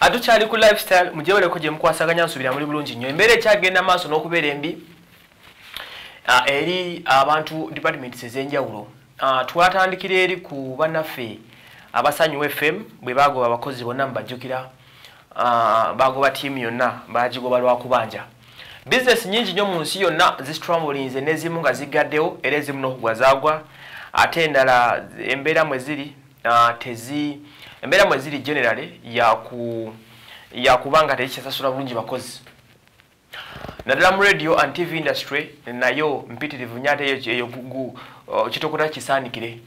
atukyali ku lifestyle mujeboleko gye mukwasaganya nsubira muri bulungi nnyo. Embeera ekyagenda maaso n'okubeera embi eri abantu departments ez'enjawulo. Twatandikira eri ku bannaffe abasanyu fm bwe bagoba abakozi bonna mubajjukira bagoba tiimu yonna bagigoba lwakubanja bizinesi nyingi nnyo mu nsi yonna zistrambulinze n'ezimu nga zigaddewo era ezimu n'okugwa zaagwa. Ate endala embeera mwe ziri tezi embeera mwe ziri generally yaku yakubanga tekikyasasula bulungi bakozi. Naddala mu radio and tv industry nayo mpitirivu nyate eyo uh, kitokota kisaanikire.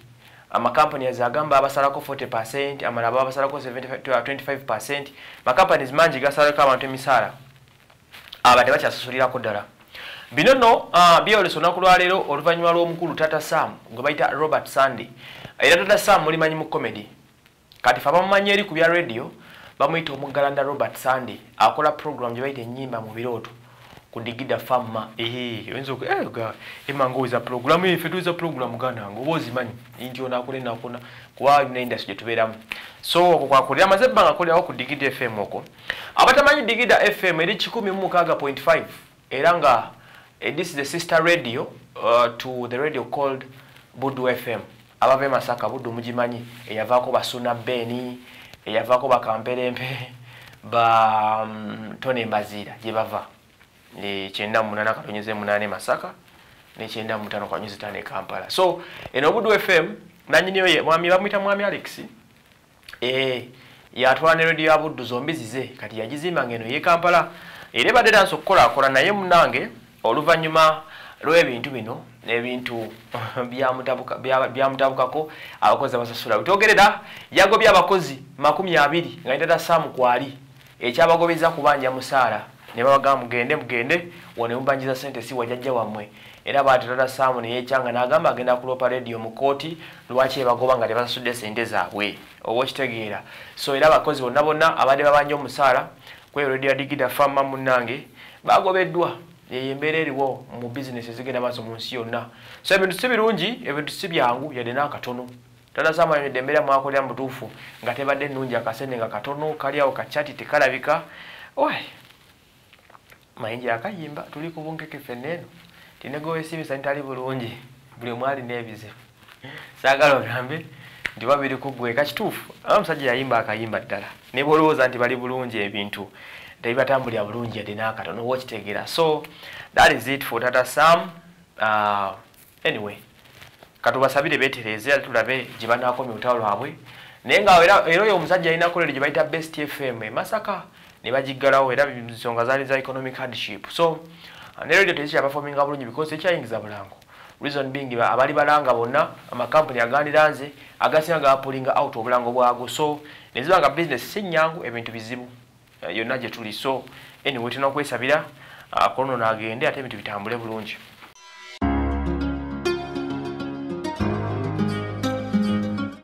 Amakampani azagamba abasalako 40 amalala babasalako 25 makampanies mangi gasalako abantu emisaala aba tebakyasasulirako ddala bino nno uh, byolesa olunaku lwaleero oluvannyuma lw'omukulu tata sam gwe bayita robert sandy era tata sam mulimanyi mu comedy. Kati fe abamumanyi eri ku bya radio bamuyita omuggalanda robert sandy akola program gye bayita enyimba mu birooto ku digida fama oyinza emangaoza programu efe tuweza programu ganange oba ozimanyi? Nti onakona enakona kuba na industry gyetubeeramu so okwo kwakulira amaze ebbanga akolerawo ku digida fm okwo. Abatamanyi digida fm eri 165 era nga eh, this is the sister radio uh, to the radio called budu fm abava emasaka budu mugimanyi eyavaako basuna beni eyavaako bakamperempe ba um, tone mbaziira gyebava kyenda munana katonyeze munane masaka nekyenda mutano kanyuzi tano e kampala. So eno obudu fm nanyiniyo mwami bamwita mwami alex e, yatwala ne radio ya buddu zombi zize kati yagizimba ngeno ye kampala. Era ebadde dansi okukolakola naye munange oluvannyuma lw'ebintu bino n'ebintu byamutabukako abakozi abasasula wetwogerera yagobye abakozi makumi abiri nga nitata saamu kwali ekyabagobeza kubanja musaala. Ne babagamba mugende mugende wone mubanjiza sente si wajajja wammwe. Era baati tata saamu neyekyanga n'agamba agenda kulopa radio mu kooti lwaki ebagoba nga tebasasudde sente zaabwe? Oba okitegeera so era abakozi bonna bonna abadde babanja omusaala kweyo radio ya digida fama munnange bagobeddwa eyo embeera eriwo mu bizinesi ezigenda maaso mu nsi yonna. So ebintu si birungi ebintu si byangu yadde n'akatono. Ayonedde embeera mwakolera mutuufu nga tebadde ennungi akasente nga katono kaliawo kacyati tekalabika. Oy mayinja akayimba tuli ku bunkeke fenneeno tinegowesibisa ntali bulungi buli mwali n'ebizibu saagala ogambe nti babiri kuggweka kituufu. Aba omusajja yayimba akayimba ddala. Ne bwolowooza nti bali bulungi ebintu tebibatambulira bulungi yadde n'akatono oba okitegeera so that is it for tata sam. Uh, anyway katubasabire beetereze tulabe gye banaakomya olutalo lwabwe naye nga era oyo omusajja alina kolere gye bayita best fm emasaka ne bagiggalawo era ensonga zaali za economic hardship. So ne radio tezikyabafominga bulungi because tekyayingiza bulango. Reason being abali balanga bonna amakampuni agandira nze agasinga gapulinga out obulango bwago. So neziba nga business si nyangu ebintu bizibu yonna gye tuli so. Anyway tulina okwesabira kono naagende ate ebintu bitambule bulungi